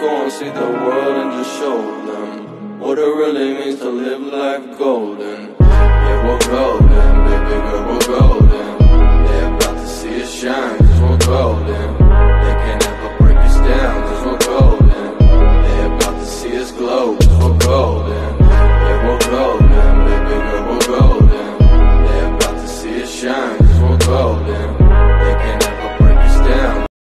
go and see the world and just show them what it really means to live life golden. Yeah, we're golden, baby girl, we're golden. They're about to see it shine, cause we're golden. They can never break us down, cause we're golden. They're about to see us glow, cause we're golden. Yeah, we're golden, baby girl, we're golden. They're about to see it shine, cause we're golden.